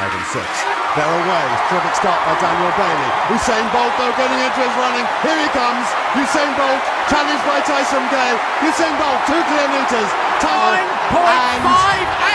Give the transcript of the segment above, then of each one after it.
five and six. They're away. Terrific start by Daniel Bailey. Usain Bolt, though, getting into his running. Here he comes. Usain Bolt, challenged by Tyson Gay. Usain Bolt, two clear meters. Tunnel. 9.58, smashing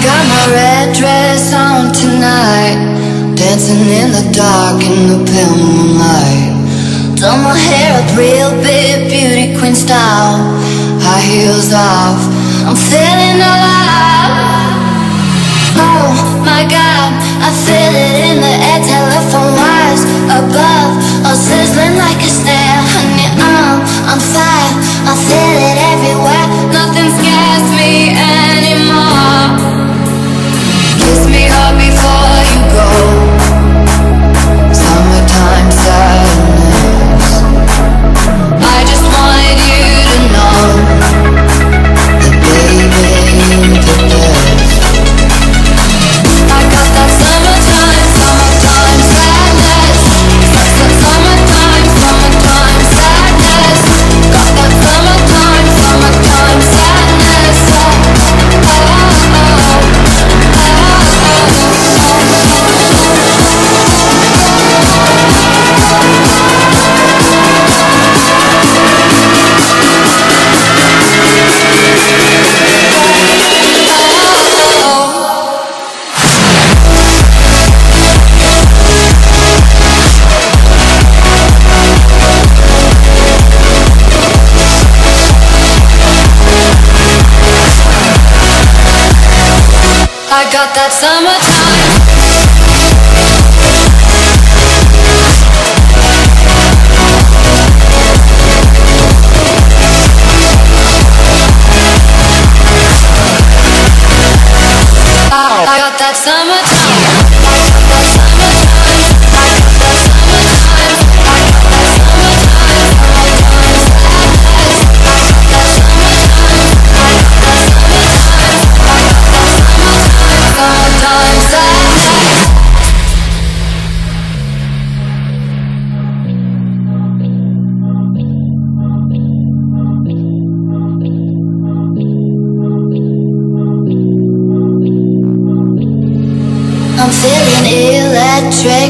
Got my red dress on tonight. Dancing in the dark in the pale moonlight. Done my hair up real big, beauty queen style. High heels off, I'm feeling alive. Oh my god, I feel it in the air Telephone wires above, all sizzling like a snare Honey, I'm on fire, I feel it I got that summertime. I got that summertime.